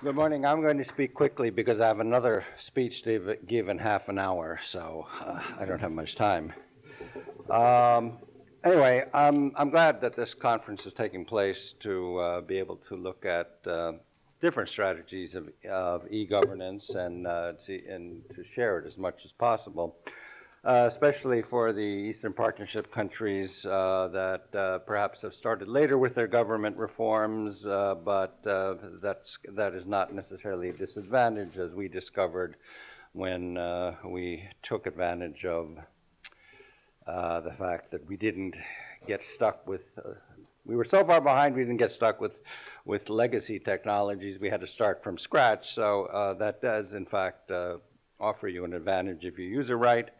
Good morning. I'm going to speak quickly because I have another speech to give in half an hour, so uh, I don't have much time. Um, anyway, I'm, I'm glad that this conference is taking place to uh, be able to look at uh, different strategies of, of e-governance and, uh, and to share it as much as possible. Uh, especially for the Eastern Partnership countries uh, that uh, perhaps have started later with their government reforms, uh, but uh, that's, that is not necessarily a disadvantage, as we discovered when uh, we took advantage of the fact that we didn't get stuck with we were so far behind we didn't get stuck with with legacy technologies. We had to start from scratch. So that does in fact offer you an advantage if you use it right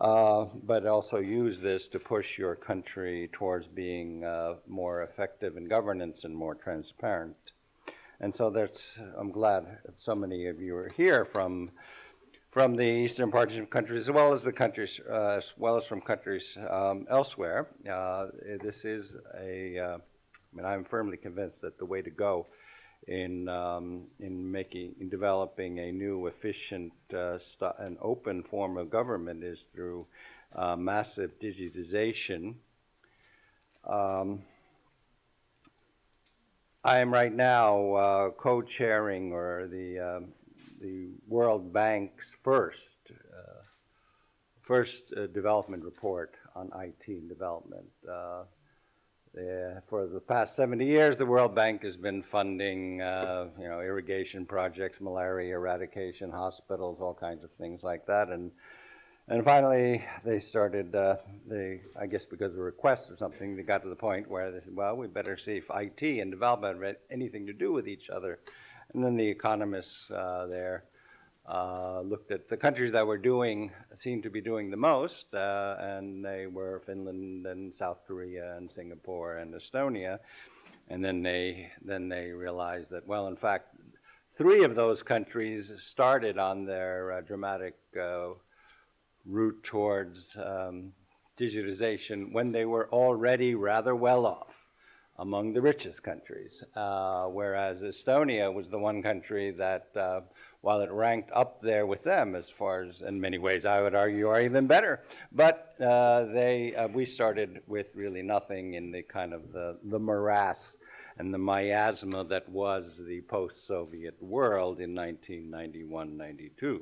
uh, but also use this to push your country towards being uh, more effective in governance and more transparent. And so that's, I'm glad that so many of you are here from, from the Eastern Partnership countries, as well as the countries, uh, as well as from countries um, elsewhere. Uh, this is a, uh, I mean, I'm firmly convinced that the way to go in um, in making in developing a new efficient uh, and open form of government is through uh, massive digitization. Um, I am right now uh, co-chairing or the um, the World Bank's first uh, first uh, development report on IT development. Uh, for the past 70 years, the World Bank has been funding, uh, you know, irrigation projects, malaria eradication, hospitals, all kinds of things like that. And and finally, they started. Uh, they, I guess, because of requests or something, they got to the point where they said, "Well, we better see if IT and development had anything to do with each other." And then the economists uh, there uh, looked at the countries that were doing, seemed to be doing the most, uh, and they were Finland and South Korea and Singapore and Estonia. And then they, then they realized that, well, in fact, three of those countries started on their uh, dramatic uh, route towards um, digitization when they were already rather well off among the richest countries, uh, whereas Estonia was the one country that uh, while it ranked up there with them as far as, in many ways, I would argue, are even better. But uh, they, uh, we started with really nothing in the kind of the, the morass and the miasma that was the post-Soviet world in 1991-92.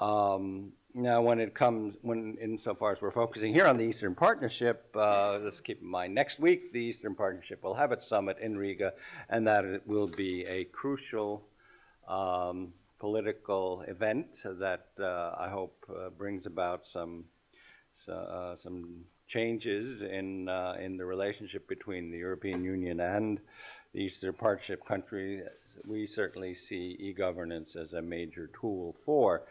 Um, now, when it comes, when insofar as we're focusing here on the Eastern Partnership, uh, let's keep in mind next week the Eastern Partnership will have its summit in Riga, and that it will be a crucial um, political event that uh, I hope uh, brings about some uh, some changes in uh, in the relationship between the European Union and the Eastern Partnership countries. We certainly see e-governance as a major tool for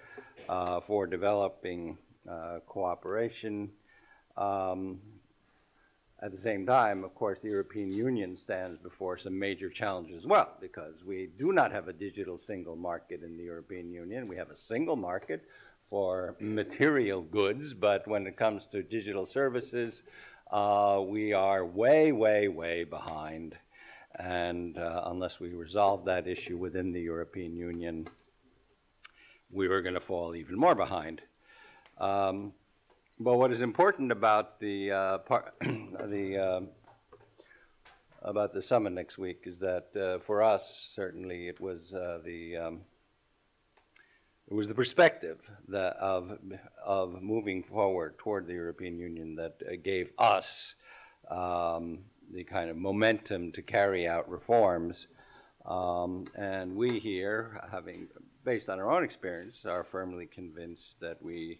uh, for developing uh, cooperation. Um, at the same time, of course, the European Union stands before some major challenges as well, because we do not have a digital single market in the European Union. We have a single market for material goods, but when it comes to digital services, uh, we are way, way, way behind. And uh, unless we resolve that issue within the European Union, we were going to fall even more behind. Um, but what is important about the uh, par- the uh, about the summit next week is that uh, for us, certainly, it was uh, the um, it was the perspective that of of moving forward toward the European Union that uh, gave us um, the kind of momentum to carry out reforms. Um, and we here, having based on our own experience, are firmly convinced that we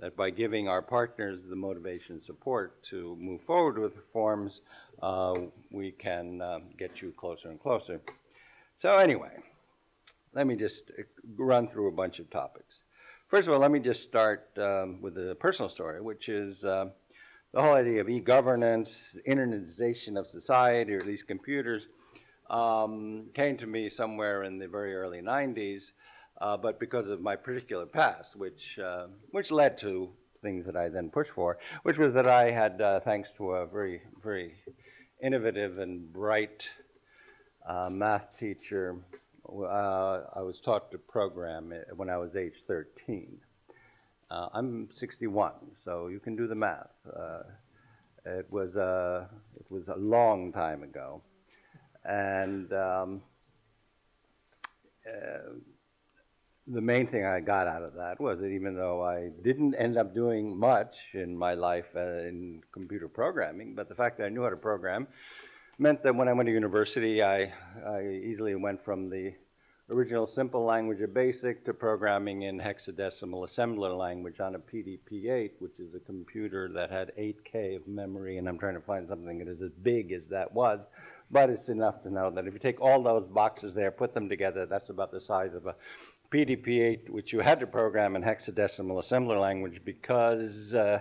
that by giving our partners the motivation and support to move forward with reforms, uh, we can uh, get you closer and closer. So anyway, let me just uh, run through a bunch of topics. First of all, let me just start um, with a personal story, which is uh, the whole idea of e-governance, internetization of society, or at least computers, um, came to me somewhere in the very early 90s uh, but because of my particular past, which, uh, which led to things that I then pushed for, which was that I had, uh, thanks to a very, very innovative and bright uh, math teacher. Uh, I was taught to program when I was age 13. Uh, I'm 61, so you can do the math. Uh, it was a it was a long time ago, and um, uh, the main thing I got out of that was that even though I didn't end up doing much in my life uh, in computer programming, but the fact that I knew how to program meant that when I went to university, I, I easily went from the original simple language of BASIC to programming in hexadecimal assembler language on a PDP-8, which is a computer that had 8K of memory, and I'm trying to find something that is as big as that was, but it's enough to know that if you take all those boxes there, put them together, that's about the size of a PDP-8, which you had to program in hexadecimal assembler language because uh,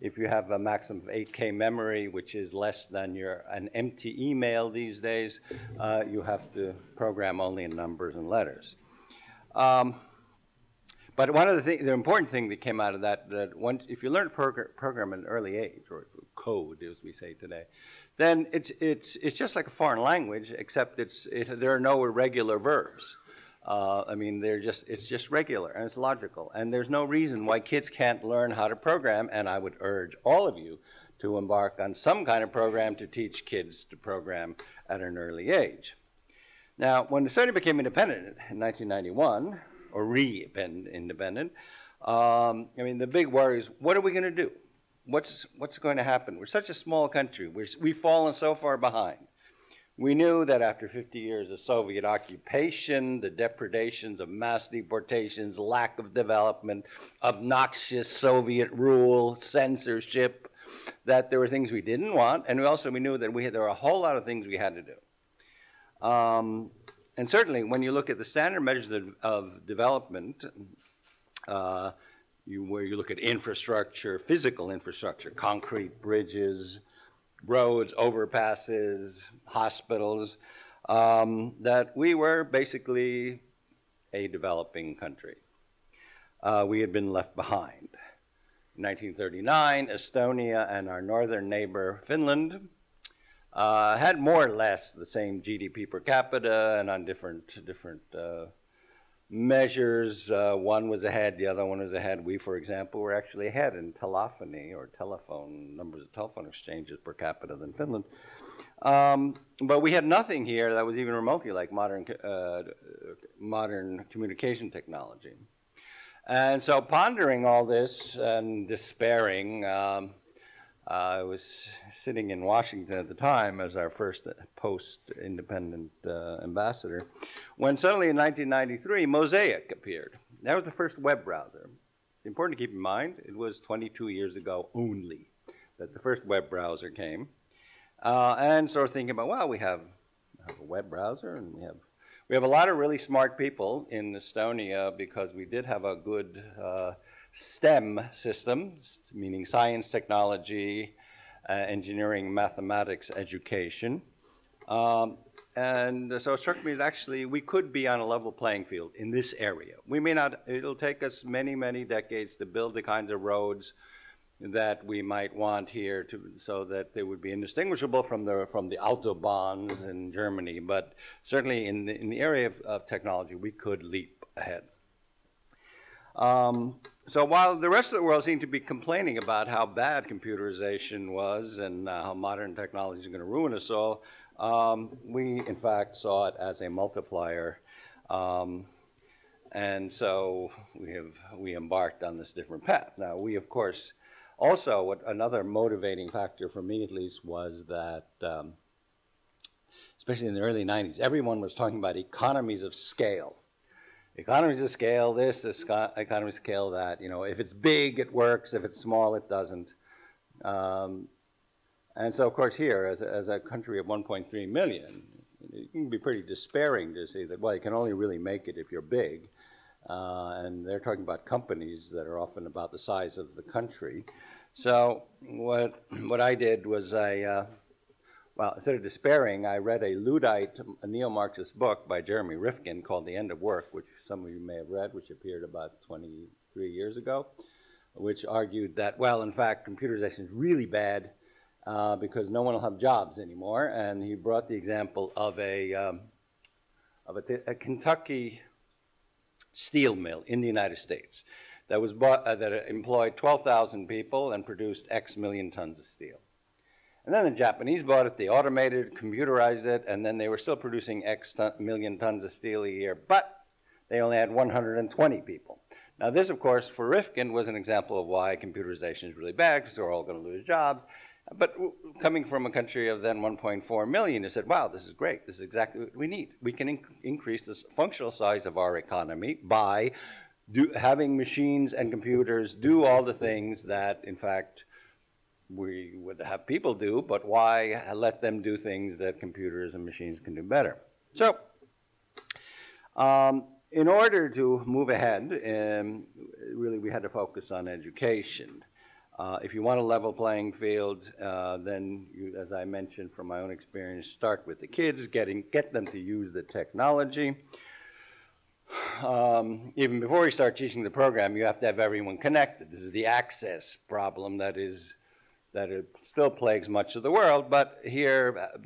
if you have a maximum of 8K memory, which is less than your an empty email these days, uh, you have to program only in numbers and letters. Um, but one of the things, the important thing that came out of that, that once, if you learn to progr program at an early age, or code as we say today, then it's, it's, it's just like a foreign language, except it's, it, there are no irregular verbs. Uh, I mean, they're just, it's just regular and it's logical. And there's no reason why kids can't learn how to program. And I would urge all of you to embark on some kind of program to teach kids to program at an early age. Now, when Estonia became independent in 1991, or re-independent, um, I mean, the big worry is, what are we going to do? What's, what's going to happen? We're such a small country. We're, we've fallen so far behind. We knew that after 50 years of Soviet occupation, the depredations of mass deportations, lack of development, obnoxious Soviet rule, censorship, that there were things we didn't want, and we also we knew that we had, there were a whole lot of things we had to do. Um, and certainly, when you look at the standard measures of, of development, uh, you, where you look at infrastructure, physical infrastructure, concrete bridges, roads, overpasses, hospitals, um, that we were basically a developing country. Uh, we had been left behind. In 1939, Estonia and our northern neighbor, Finland, uh, had more or less the same GDP per capita and on different, different uh, measures. Uh, one was ahead, the other one was ahead. We, for example, were actually ahead in telephony or telephone numbers of telephone exchanges per capita than Finland. Um, but we had nothing here that was even remotely like modern, uh, modern communication technology. And so pondering all this and despairing, um, uh, I was sitting in Washington at the time as our first post-independent uh, ambassador, when suddenly in 1993, Mosaic appeared. That was the first web browser. It's important to keep in mind, it was 22 years ago only that the first web browser came. Uh, and so thinking about, well, we have, have, a web browser and we have, we have a lot of really smart people in Estonia because we did have a good uh, STEM systems, meaning science, technology, uh, engineering, mathematics, education. Um, and so it struck me that actually we could be on a level playing field in this area. We may not, it'll take us many, many decades to build the kinds of roads that we might want here to, so that they would be indistinguishable from the, from the autobahns in Germany. But certainly in the, in the area of, of technology, we could leap ahead. Um, so while the rest of the world seemed to be complaining about how bad computerization was and uh, how modern technology is going to ruin us all, um, we in fact saw it as a multiplier. Um, and so we have we embarked on this different path. Now we of course also what another motivating factor for me at least was that um, especially in the early 90s everyone was talking about economies of scale Economies of scale, this, this economies of scale, that. You know, if it's big, it works. If it's small, it doesn't. Um, and so, of course, here, as a, as a country of 1.3 million, it can be pretty despairing to see that, well, you can only really make it if you're big. Uh, and they're talking about companies that are often about the size of the country. So what, what I did was I uh, well, instead of despairing, I read a Luddite, a neo-Marxist book by Jeremy Rifkin called The End of Work, which some of you may have read, which appeared about 23 years ago, which argued that, well, in fact, computerization is really bad, uh, because no one will have jobs anymore. And he brought the example of a, um, of a, a, Kentucky steel mill in the United States that was bought, uh, that employed 12,000 people and produced X million tons of steel. And then the Japanese bought it, they automated, computerized it, and then they were still producing X ton, million tons of steel a year, but they only had 120 people. Now, this, of course, for Rifkin was an example of why computerization is really bad because they're all going to lose jobs. But coming from a country of then 1.4 million, he said, wow, this is great. This is exactly what we need. We can inc increase the functional size of our economy by having machines and computers do all the things that, in fact, we would have people do, but why let them do things that computers and machines can do better? So, um, in order to move ahead, um, really we had to focus on education. Uh, if you want a level playing field, uh, then you, as I mentioned from my own experience, start with the kids, getting, get them to use the technology. Um, even before you start teaching the program, you have to have everyone connected. This is the access problem that is that it still plagues much of the world, but here, uh,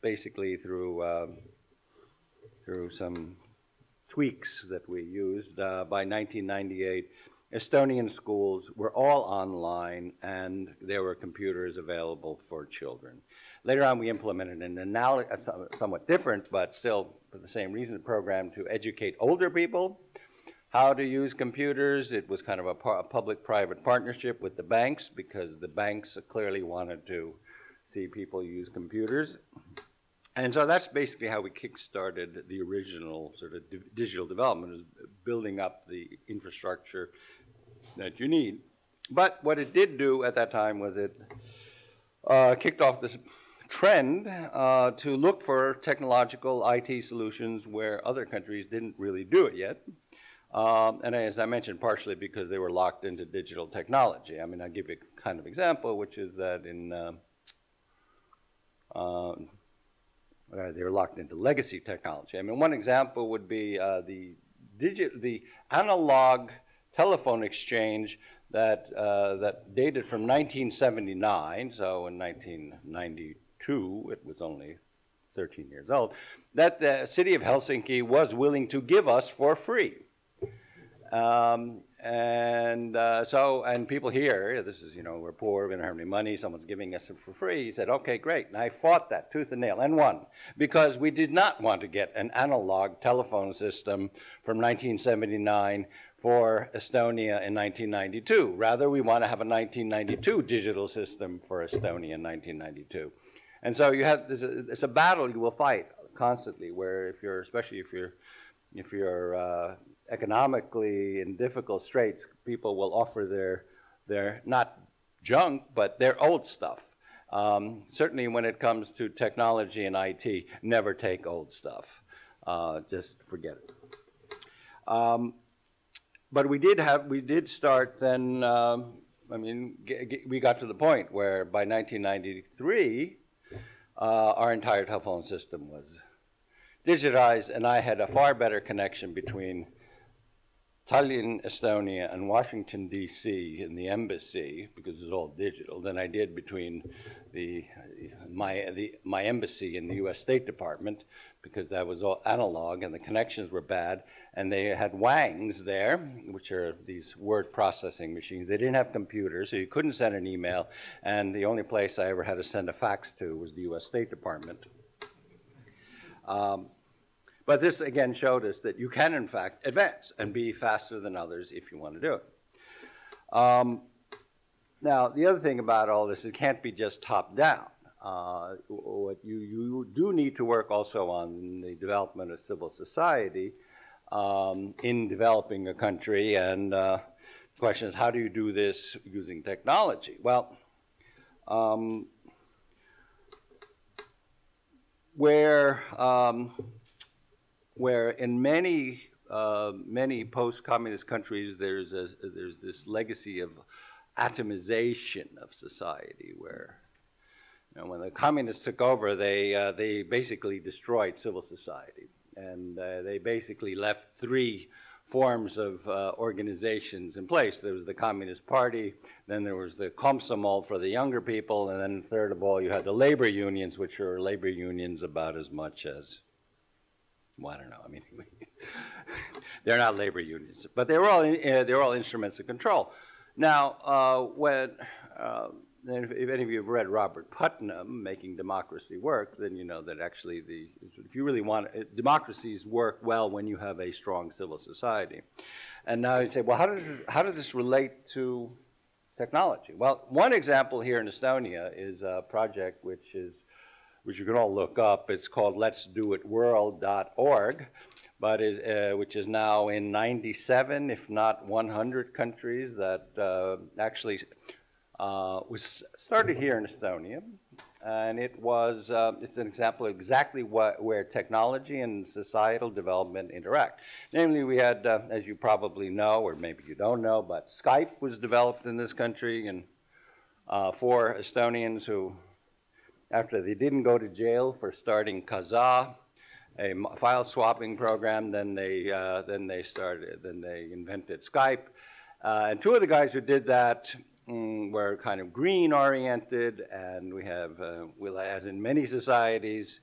basically through uh, through some tweaks that we used uh, by 1998, Estonian schools were all online and there were computers available for children. Later on, we implemented an somewhat different, but still for the same reason, program to educate older people how to use computers. It was kind of a, a public-private partnership with the banks because the banks clearly wanted to see people use computers. And so that's basically how we kick-started the original sort of digital development, is building up the infrastructure that you need. But what it did do at that time was it uh, kicked off this trend uh, to look for technological IT solutions where other countries didn't really do it yet. Um, and as I mentioned, partially because they were locked into digital technology. I mean, I'll give you a kind of example, which is that in uh, uh, they were locked into legacy technology. I mean, one example would be uh, the the analog telephone exchange that uh, that dated from 1979. So in 1992, it was only 13 years old. That the city of Helsinki was willing to give us for free. Um, and uh, so, and people here, this is, you know, we're poor, we don't have any money, someone's giving us it for free. He said, okay, great. And I fought that tooth and nail and won because we did not want to get an analog telephone system from 1979 for Estonia in 1992. Rather, we want to have a 1992 digital system for Estonia in 1992. And so you have, this, it's a battle you will fight constantly where if you're, especially if you're, if you're uh, economically in difficult straits, people will offer their, their not junk, but their old stuff. Um, certainly when it comes to technology and IT, never take old stuff. Uh, just forget it. Um, but we did have, we did start then, um, I mean, we got to the point where by 1993, uh, our entire telephone system was digitized, and I had a far better connection between Tallinn, Estonia, and Washington, D.C. in the embassy, because it's all digital, than I did between the, my, the, my embassy and the U.S. State Department, because that was all analog and the connections were bad. And they had Wangs there, which are these word processing machines. They didn't have computers, so you couldn't send an email. And the only place I ever had to send a fax to was the U.S. State Department. Um, but this again showed us that you can, in fact, advance and be faster than others if you want to do it. Um, now, the other thing about all this, it can't be just top down. Uh, what you, you do need to work also on the development of civil society um, in developing a country. And uh, the question is, how do you do this using technology? Well, um, where um, where in many uh, many post-communist countries there's a, there's this legacy of atomization of society where you know, when the communists took over they uh, they basically destroyed civil society and uh, they basically left three forms of uh, organizations in place. There was the Communist Party, then there was the Komsomol for the younger people, and then third of all, you had the labor unions, which are labor unions about as much as, well, I don't know. I mean, they're not labor unions, but they were all uh, they were all instruments of control. Now, uh, when uh, if, any of you have read Robert Putnam, Making Democracy Work, then you know that actually the, if you really want, democracies work well when you have a strong civil society. And now you say, well, how does this, how does this relate to technology? Well, one example here in Estonia is a project which is, which you can all look up. It's called Let's Do It World.org, but is, uh, which is now in 97, if not 100 countries that uh, actually uh, was started here in Estonia, and it was uh, it's an example of exactly what, where technology and societal development interact. Namely, we had, uh, as you probably know, or maybe you don't know, but Skype was developed in this country, and uh, for Estonians who, after they didn't go to jail for starting Kazaa, a file swapping program, then they uh, then they started, then they invented Skype. Uh, and two of the guys who did that mm, we're kind of green oriented, and we have, uh, as in many societies,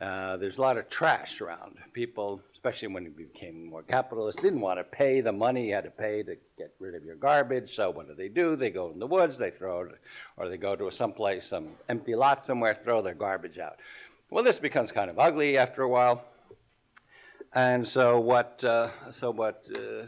uh, there's a lot of trash around. People, especially when it became more capitalist, didn't want to pay the money you had to pay to get rid of your garbage. So what do they do? They go in the woods, they throw it, or they go to someplace, some empty lot somewhere, throw their garbage out. Well, this becomes kind of ugly after a while. And so what, uh, so what uh,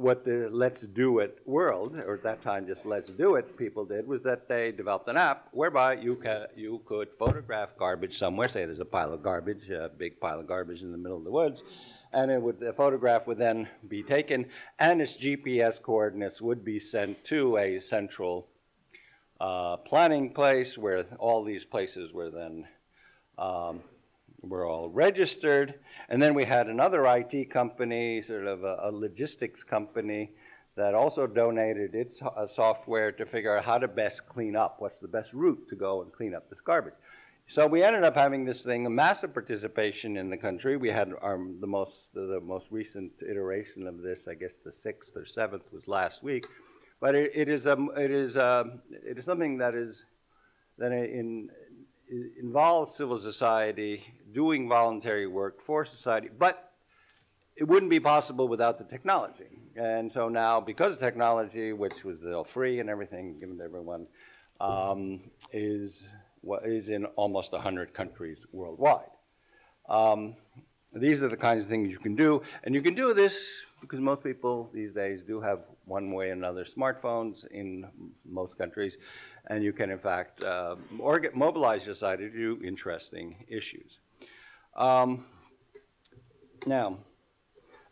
what the Let's Do It world, or at that time just Let's Do It people did, was that they developed an app whereby you, ca- you could photograph garbage somewhere, say there's a pile of garbage, a big pile of garbage in the middle of the woods, and it would, the photograph would then be taken, and its GPS coordinates would be sent to a central uh, planning place where all these places were then um, were all registered. And then we had another IT company, sort of a, a logistics company, that also donated its uh, software to figure out how to best clean up, what's the best route to go and clean up this garbage. So we ended up having this thing, a massive participation in the country. We had our, the most the most recent iteration of this, I guess the sixth or seventh was last week. But it, it is a, it is a, it is something that is that in involves civil society doing voluntary work for society, but it wouldn't be possible without the technology. And so now, because technology, which was still free and everything given to everyone, um, is, is in almost 100 countries worldwide. Um, these are the kinds of things you can do, and you can do this because most people these days do have one way or another smartphones in most countries, and you can in fact uh, mobilize your society to do interesting issues. Um, now,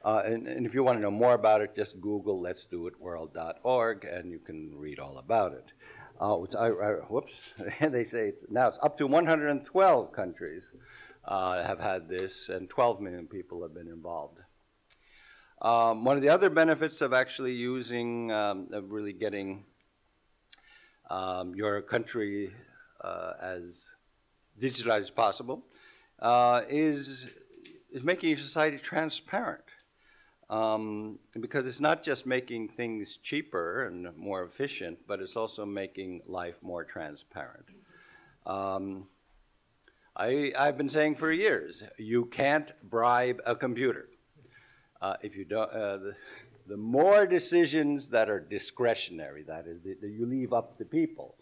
uh, and, and, if you want to know more about it, just Google let's do it world.org and you can read all about it. Uh, I, I, whoops, they say it's now it's up to 112 countries uh, have had this and 12 million people have been involved. Um, one of the other benefits of actually using, um, of really getting um, your country uh, as digitized as possible uh, is, is making your society transparent. Um, because it's not just making things cheaper and more efficient, but it's also making life more transparent. Um, I, I've been saying for years, you can't bribe a computer. Uh, if you don't, uh, the, more decisions that are discretionary, that is, that you leave up to people,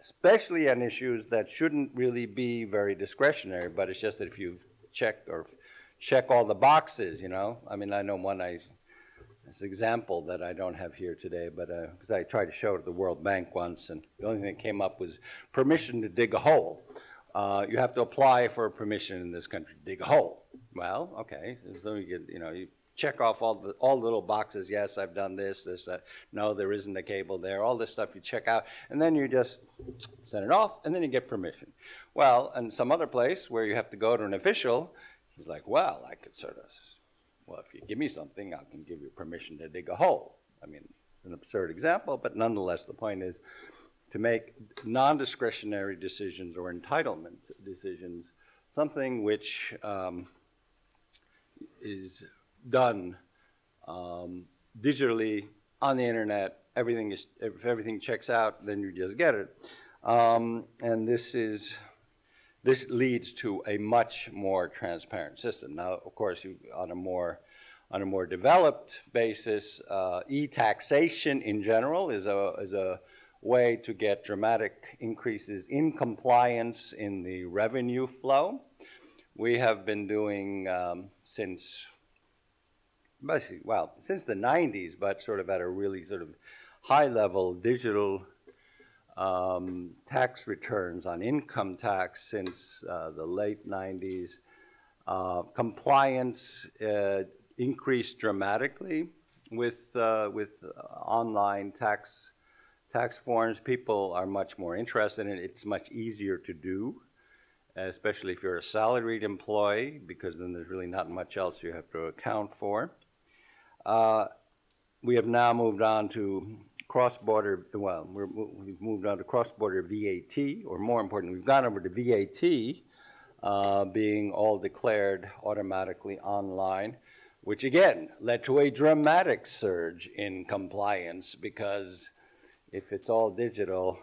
especially on issues that shouldn't really be very discretionary, but it's just that if you check or check all the boxes, you know. I mean, I know one I, this example that I don't have here today, but because uh, I tried to show it at the World Bank once, and the only thing that came up was permission to dig a hole. Uh, you have to apply for permission in this country to dig a hole. Well, okay, so you you know, you check off all the all the little boxes. Yes, I've done this, this, that. No, there isn't a cable there. All this stuff you check out, and then you just send it off, and then you get permission. Well, and some other place where you have to go to an official, he's like, well, I could sort of, well, if you give me something, I can give you permission to dig a hole. I mean, an absurd example, but nonetheless, the point is to make non-discretionary decisions or entitlement decisions something which um, is done um, digitally on the internet. Everything is if everything checks out, then you just get it. Um, and this is this leads to a much more transparent system. Now, of course, you, on a more on a more developed basis, uh, e-taxation in general is a is a way to get dramatic increases in compliance in the revenue flow. We have been doing um, since basically, well, since the 90s, but sort of at a really sort of high level digital um, tax returns on income tax since uh, the late 90s. Uh, compliance uh, increased dramatically with, uh, with online tax, tax forms. People are much more interested in it. It's much easier to do, especially if you're a salaried employee, because then there's really not much else you have to account for. Uh, we have now moved on to cross-border, well, we have moved on to cross-border VAT, or more importantly, we've gone over to VAT, uh, being all declared automatically online, which again led to a dramatic surge in compliance because if it's all digital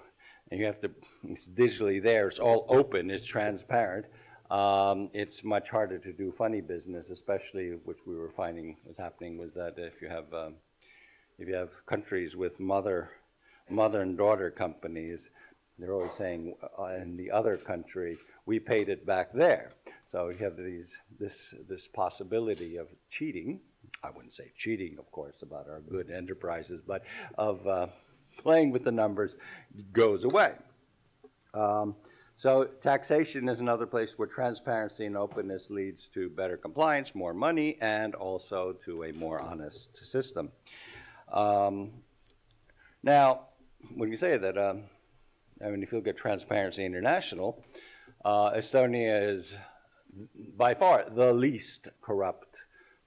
and you have to, it's digitally there, it's all open, it's transparent, um, it's much harder to do funny business, especially which we were finding was happening was that if you have um, if you have countries with mother, mother and daughter companies, they're always saying uh, in the other country, we paid it back there. So you have these, this, this possibility of cheating. I wouldn't say cheating, of course, about our good enterprises, but of uh, playing with the numbers goes away. Um, so taxation is another place where transparency and openness leads to better compliance, more money, and also to a more honest system. Um, now, when you say that, um, I mean, if you look at Transparency International, uh, Estonia is by far the least corrupt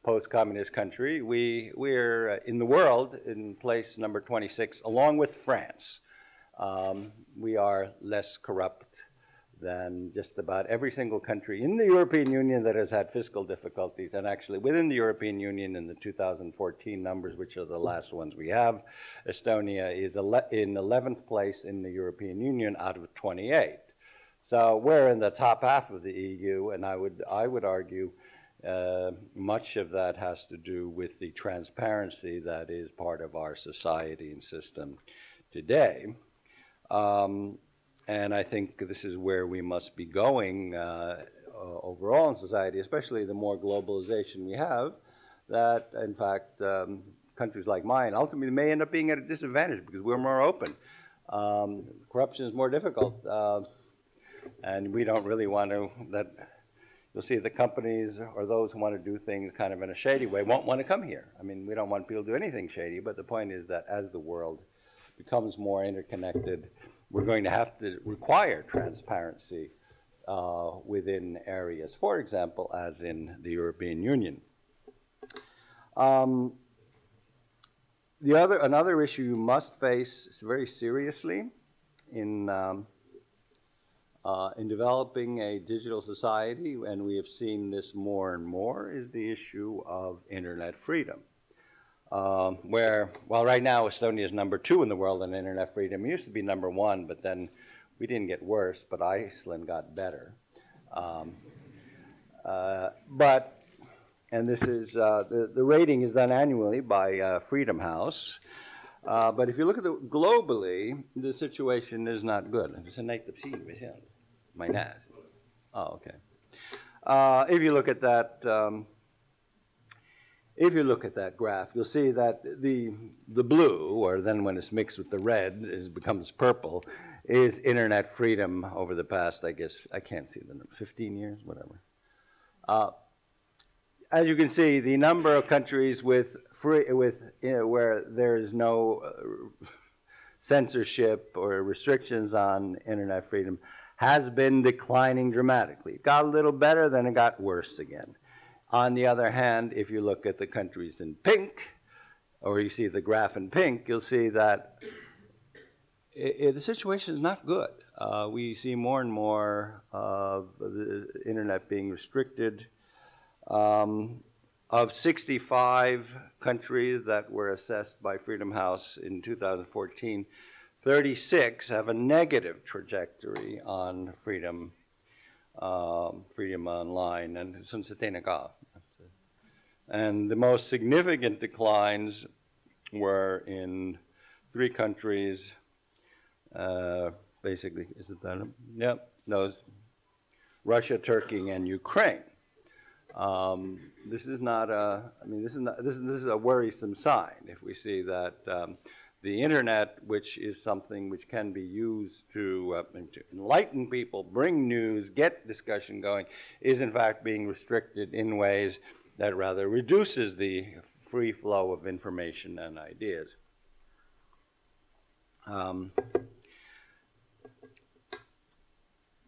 post-communist country. We, we're uh, in the world in place number 26, along with France. Um, we are less corrupt than just about every single country in the European Union that has had fiscal difficulties. And actually, within the European Union, in the 2014 numbers, which are the last ones we have, Estonia is in 11th place in the European Union out of 28. So we're in the top half of the EU, and I would, I would argue uh, much of that has to do with the transparency that is part of our society and system today. Um, and I think this is where we must be going uh, overall in society, especially the more globalization we have, that in fact um, countries like mine ultimately may end up being at a disadvantage because we're more open. Um, corruption is more difficult, uh, and we don't really want to. That you'll see the companies or those who want to do things kind of in a shady way won't want to come here. I mean, we don't want people to do anything shady, but the point is that as the world becomes more interconnected we're going to have to require transparency uh, within areas, for example, as in the European Union. Um, the other, another issue you must face very seriously in, um, uh, in developing a digital society, and we have seen this more and more, is the issue of internet freedom um, where, well, right now Estonia is number two in the world in internet freedom. It used to be number one, but then we didn't get worse, but Iceland got better. Um, uh, but, and this is, uh, the, the rating is done annually by uh, Freedom House. Uh, but if you look at the globally, the situation is not good. Oh, okay. Uh, if you look at that, um, if you look at that graph, you'll see that the, the blue, or then when it's mixed with the red, it becomes purple, is internet freedom over the past, I guess, I can't see the number, 15 years, whatever. Uh, as you can see, the number of countries with free, with you know, where there is no uh, censorship or restrictions on internet freedom has been declining dramatically. It got a little better, then it got worse again. On the other hand, if you look at the countries in pink, or you see the graph in pink, you'll see that it, it, the situation is not good. Uh, we see more and more of the internet being restricted. Um, Of 65 countries that were assessed by Freedom House in 2014, 36 have a negative trajectory on freedom, um, freedom online, and And the most significant declines were in three countries, uh, basically, is it that? Yep, those, Russia, Turkey, and Ukraine. Um, this is not a, I mean, this is, not, this, is, this is a worrisome sign if we see that um, the internet, which is something which can be used to, uh, to, enlighten people, bring news, get discussion going, is in fact being restricted in ways that rather reduces the free flow of information and ideas. Um,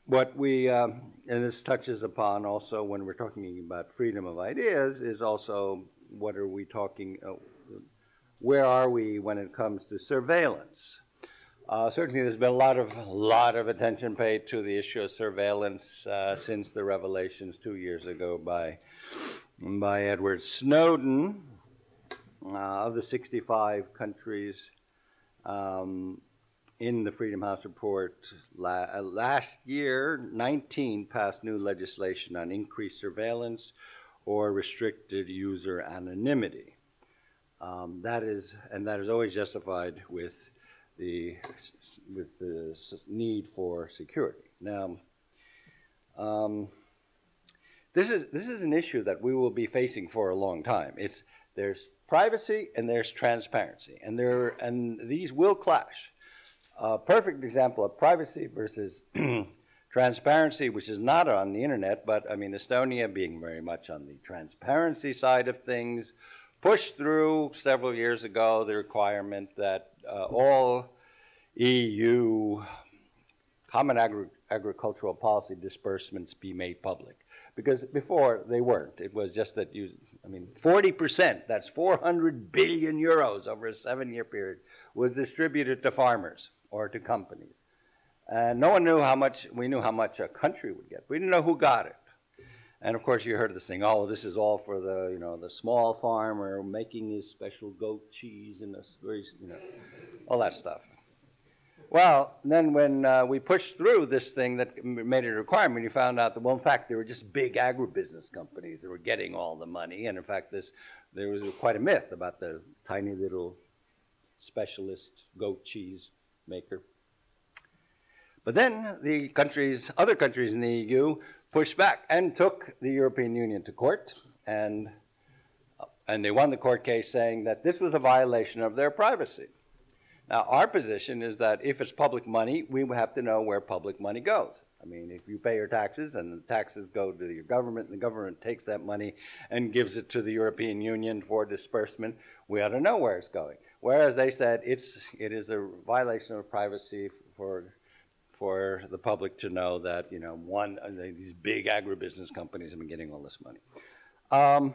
what we, um, and this touches upon also when we're talking about freedom of ideas, is also what are we talking, uh, where are we when it comes to surveillance? Uh, certainly, there's been a lot of lot of attention paid to the issue of surveillance uh, since the revelations two years ago by by Edward Snowden uh, of the 65 countries um, in the Freedom House report la uh, last year, 19 passed new legislation on increased surveillance or restricted user anonymity. Um, that is, and that is always justified with the with the need for security. Now, um, this is this is an issue that we will be facing for a long time. It's there's privacy and there's transparency, and there and these will clash. A perfect example of privacy versus transparency, which is not on the internet, but I mean, Estonia being very much on the transparency side of things, pushed through several years ago the requirement that uh, all EU common agri agricultural policy disbursements be made public. Because before they weren't. It was just that you, I mean, 40%, that's 400 billion euros over a seven year period, was distributed to farmers or to companies. And no one knew how much, we knew how much a country would get. We didn't know who got it. And of course, you heard of this thing, oh, this is all for the, you know, the small farmer making his special goat cheese and very, you know, all that stuff. Well, then when uh, we pushed through this thing that made it a requirement, you found out that, well, in fact, there were just big agribusiness companies that were getting all the money. And in fact, this, there was quite a myth about the tiny little specialist goat cheese maker. But then the countries, other countries in the EU pushed back and took the European Union to court, and, and they won the court case saying that this was a violation of their privacy. Now, our position is that if it's public money, we have to know where public money goes. I mean, if you pay your taxes and the taxes go to your government and the government takes that money and gives it to the European Union for disbursement, we ought to know where it's going. Whereas they said it's, it is a violation of privacy for, for the public to know that, you know, one, uh, these big agribusiness companies have been getting all this money. Um,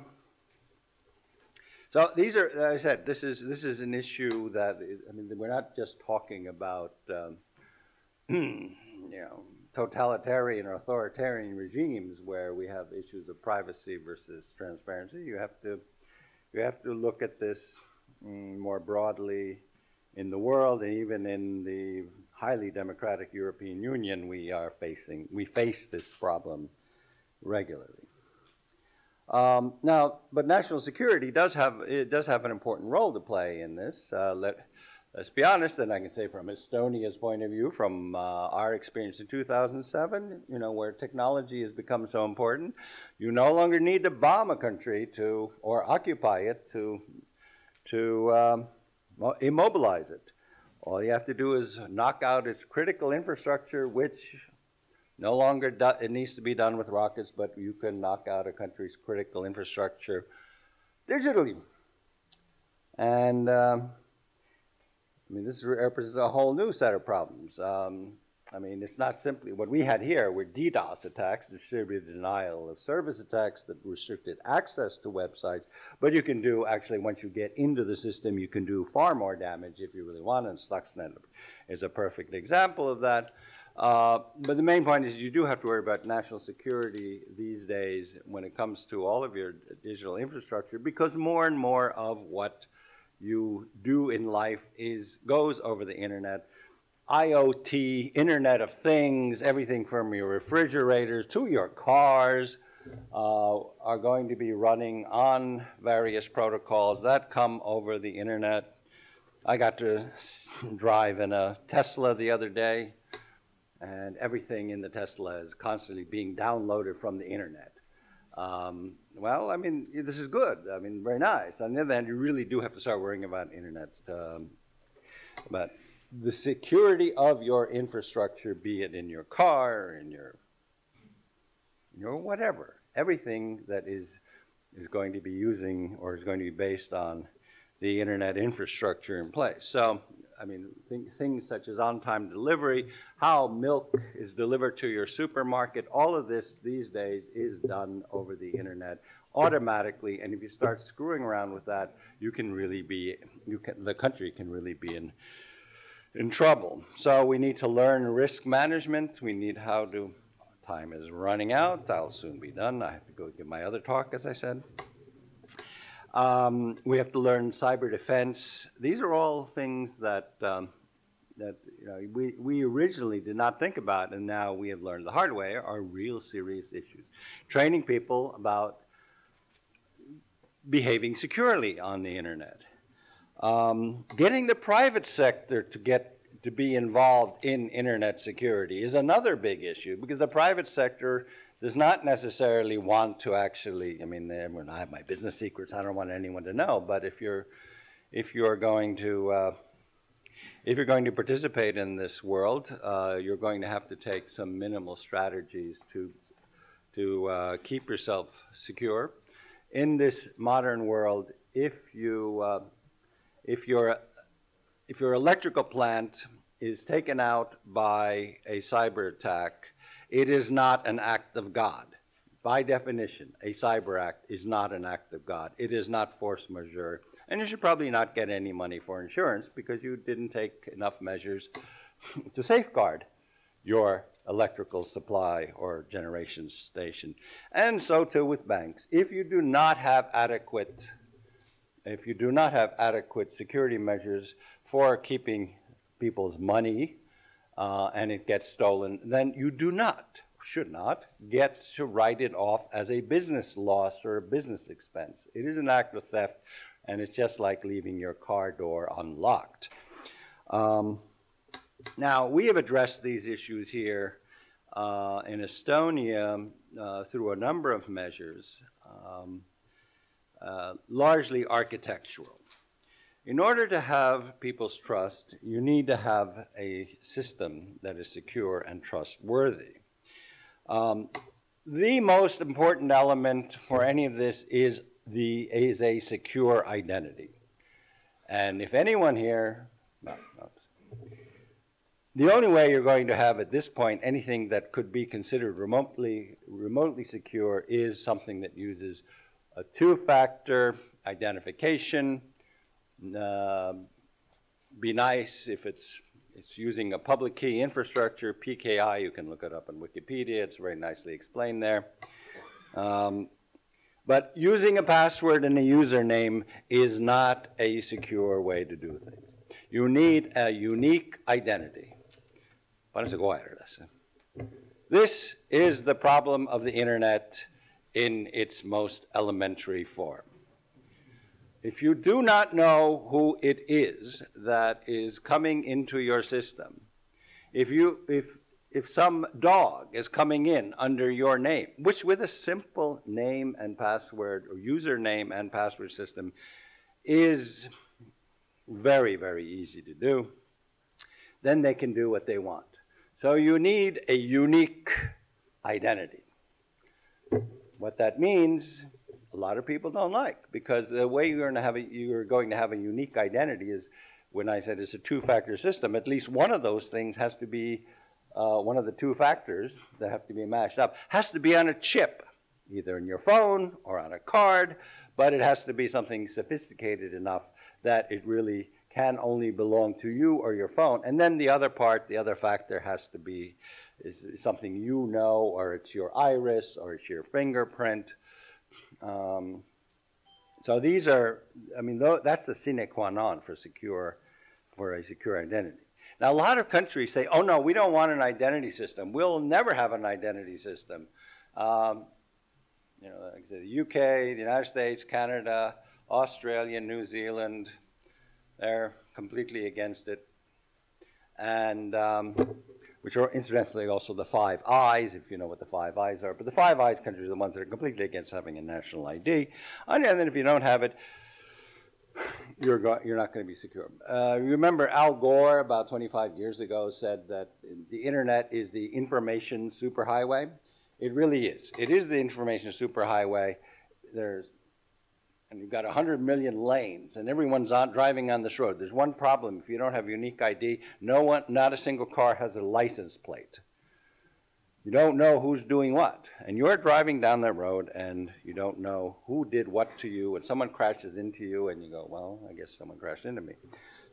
so these are, as I said, this is, this is an issue that, I mean, we're not just talking about, um, you know, totalitarian or authoritarian regimes where we have issues of privacy versus transparency. You have to, you have to look at this mm, more broadly in the world and even in the highly democratic European Union, we are facing, we face this problem regularly. Um, now, but national security does have it does have an important role to play in this. Uh, let, us be honest, and I can say from Estonia's point of view, from uh, our experience in 2007, you know, where technology has become so important, you no longer need to bomb a country to or occupy it to to um, immobilize it. All you have to do is knock out its critical infrastructure, which no longer do, it needs to be done with rockets, but you can knock out a country's critical infrastructure digitally. And um, I mean, this represents a whole new set of problems. Um, I mean, it's not simply what we had here were DDoS attacks, distributed denial of service attacks that restricted access to websites. But you can do, actually, once you get into the system, you can do far more damage if you really want. And Stuxnet is a perfect example of that. Uh, but the main point is you do have to worry about national security these days when it comes to all of your digital infrastructure because more and more of what you do in life is goes over the internet. IoT, Internet of Things, everything from your refrigerators to your cars uh, are going to be running on various protocols that come over the internet. I got to drive in a Tesla the other day and everything in the Tesla is constantly being downloaded from the internet. Um, well, I mean, this is good. I mean, very nice. On the other hand, you really do have to start worrying about internet. Um, but the security of your infrastructure, be it in your car, in your, in your whatever, everything that is is going to be using or is going to be based on the internet infrastructure in place. So I mean, th things such as on-time delivery, how milk is delivered to your supermarket, all of this these days is done over the internet automatically. And if you start screwing around with that, you can really be, you can, the country can really be in, in trouble. So we need to learn risk management. We need how to, time is running out. I'll soon be done. I have to go give my other talk, as I said. Um, we have to learn cyber defense. These are all things that, um, that you know, we, we originally did not think about, and now we have learned the hard way are real serious issues. Training people about behaving securely on the internet. Um, getting the private sector to get to be involved in internet security is another big issue because the private sector does not necessarily want to actually, I mean, I have my business secrets, I don't want anyone to know, but if you're, if you're going to, uh, if you're going to participate in this world, uh, you're going to have to take some minimal strategies to, to uh, keep yourself secure. In this modern world, if you, uh, if your, if your electrical plant is taken out by a cyber attack, it is not an act of God. By definition, a cyber act is not an act of God. It is not force majeure. And you should probably not get any money for insurance because you didn't take enough measures to safeguard your electrical supply or generation station. And so too with banks. If you do not have adequate if you do not have adequate security measures for keeping people's money uh, and it gets stolen, then you do not, should not, get to write it off as a business loss or a business expense. It is an act of theft, and it's just like leaving your car door unlocked. Um, now, we have addressed these issues here uh, in Estonia uh, through a number of measures, um, uh, largely architectural. In order to have people's trust, you need to have a system that is secure and trustworthy. Um, the most important element for any of this is the is a secure identity. And if anyone here, no, no, the only way you're going to have at this point anything that could be considered remotely remotely secure is something that uses a two-factor identification uh, be nice if it's it's using a public key infrastructure, PKI, you can look it up on Wikipedia, it's very nicely explained there. Um, but using a password and a username is not a secure way to do things. You need a unique identity. This is the problem of the internet in its most elementary form. If you do not know who it is that is coming into your system, if, you, if, if some dog is coming in under your name, which with a simple name and password or username and password system is very, very easy to do, then they can do what they want. So you need a unique identity. What that means a lot of people don't like because the way you're going to have a, you're going to have a unique identity is when I said it's a two-factor system. At least one of those things has to be uh, one of the two factors that have to be mashed up has to be on a chip, either in your phone or on a card, but it has to be something sophisticated enough that it really can only belong to you or your phone. And then the other part, the other factor has to be is something you know, or it's your iris, or it's your fingerprint. Um, so these are, I mean, that's the sine qua non for secure, for a secure identity. Now, a lot of countries say, oh no, we don't want an identity system. We'll never have an identity system. Um, you know, like the UK, the United States, Canada, Australia, New Zealand, they're completely against it. And um, which are incidentally also the Five Eyes, if you know what the Five Eyes are. But the Five Eyes countries are the ones that are completely against having a national ID. And then if you don't have it, you're, go- you're not going to be secure. Uh, remember Al Gore about 25 years ago said that the internet is the information superhighway. It really is. It is the information superhighway. There's and you've got 100 million lanes, and everyone's on, driving on this road. There's one problem. If you don't have unique ID, no one, not a single car has a license plate. You don't know who's doing what. And you're driving down that road, and you don't know who did what to you, and someone crashes into you, and you go, well, I guess someone crashed into me.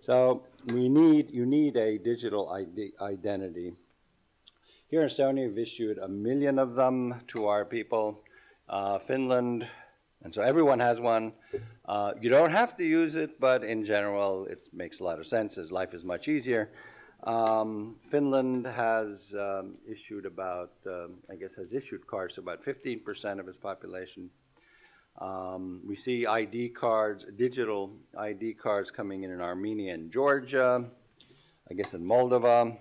So we need, you need a digital ID, identity. Here in Estonia, we've issued a million of them to our people. Uh, Finland, and so everyone has one. Uh, you don't have to use it, but in general, it makes a lot of sense as life is much easier. Um, Finland has um, issued about, um, I guess, has issued cards to about 15% of its population. Um, we see ID cards, digital ID cards coming in in Armenia and Georgia, I guess in Moldova.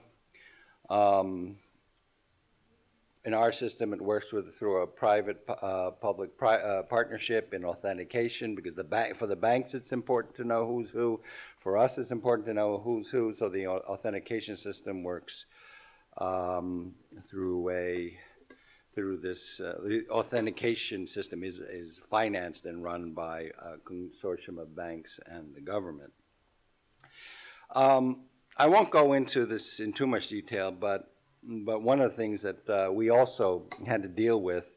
Um, in our system, it works with through a private uh, public pri uh, partnership in authentication because the bank for the banks it's important to know who's who. For us, it's important to know who's who. So the authentication system works um, through a through this uh, the authentication system is is financed and run by a consortium of banks and the government. Um, I won't go into this in too much detail, but but one of the things that uh, we also had to deal with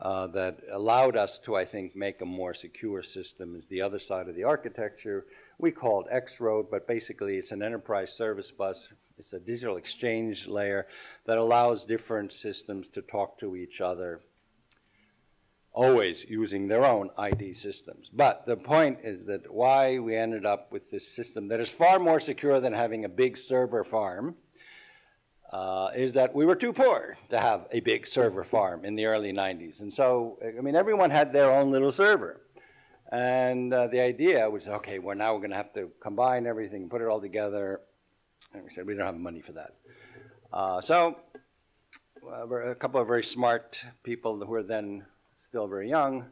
uh, that allowed us to, I think, make a more secure system is the other side of the architecture. We call it X-Road, but basically it's an enterprise service bus. It's a digital exchange layer that allows different systems to talk to each other, always using their own ID systems. But the point is that why we ended up with this system that is far more secure than having a big server farm uh, is that we were too poor to have a big server farm in the early 90s. And so, I mean, everyone had their own little server. And uh, the idea was, okay, well, now we're going to have to combine everything, put it all together. And we said, we don't have money for that. Uh, so, uh, a couple of very smart people who were then still very young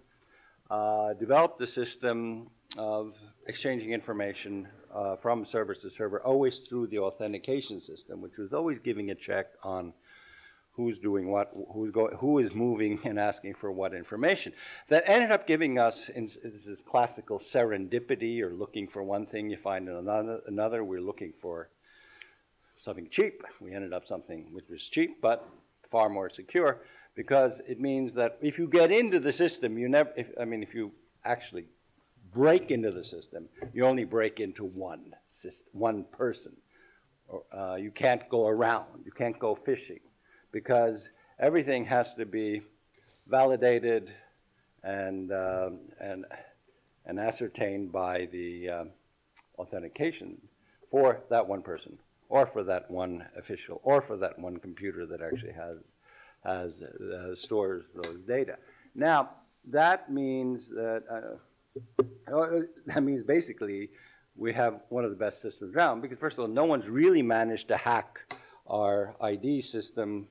uh, developed a system of exchanging information uh, from server to server, always through the authentication system, which was always giving a check on who's doing what, who's who is moving and asking for what information. That ended up giving us in, this is classical serendipity, or looking for one thing, you find another. Another, we're looking for something cheap. We ended up something which was cheap, but far more secure, because it means that if you get into the system, you never. If, I mean, if you actually break into the system, you only break into one, system, one person. Uh, you can't go around, you can't go fishing, because everything has to be validated and, uh, and, and ascertained by the uh, authentication for that one person, or for that one official, or for that one computer that actually has, has uh, stores those data. Now, that means that uh, that means basically we have one of the best systems around because first of all, no one's really managed to hack our ID system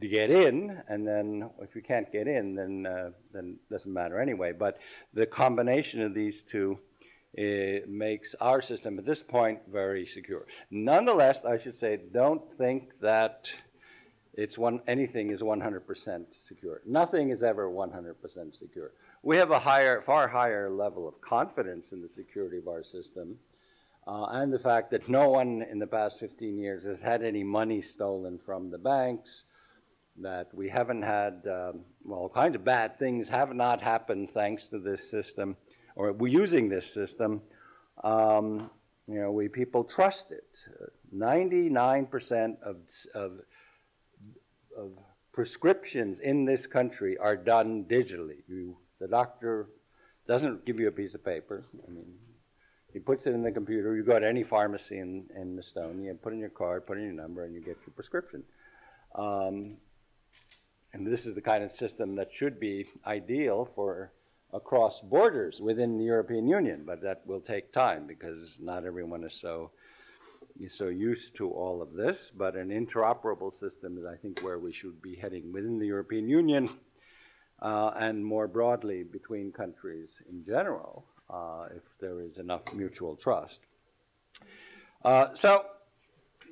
to get in, and then if you can't get in, then uh, then it doesn't matter anyway. But the combination of these two makes our system at this point very secure. Nonetheless, I should say, don't think that it's one anything is 100% secure. Nothing is ever 100% secure we have a higher, far higher level of confidence in the security of our system. Uh, and the fact that no one in the past 15 years has had any money stolen from the banks, that we haven't had, um, well, all kinds of bad things have not happened thanks to this system, or we're using this system. Um, You know, we people trust it. Ninety-nine percent of, of, of prescriptions in this country are done digitally. You, the doctor doesn't give you a piece of paper. I mean, he puts it in the computer. You go to any pharmacy in, in Estonia, put in your card, put in your number, and you get your prescription. Um, and this is the kind of system that should be ideal for across borders within the European Union, but that will take time because not everyone is so is so used to all of this. But an interoperable system is, I think, where we should be heading within the European Union uh, and more broadly between countries in general, uh, if there is enough mutual trust. Uh, so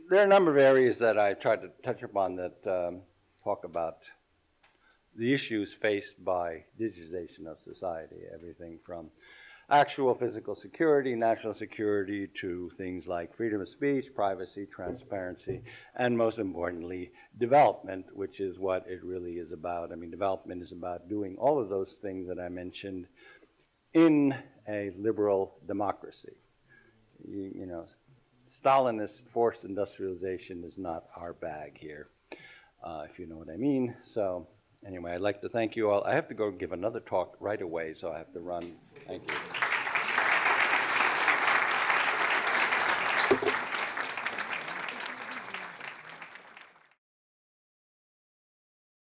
there are a number of areas that I tried to touch upon that um, talk about the issues faced by digitization of society, everything from actual physical security, national security, to things like freedom of speech, privacy, transparency, and most importantly, development, which is what it really is about. I mean, development is about doing all of those things that I mentioned in a liberal democracy. You, you know, Stalinist forced industrialization is not our bag here, uh, if you know what I mean. So anyway, I'd like to thank you all. I have to go give another talk right away, so I have to run. Thank you.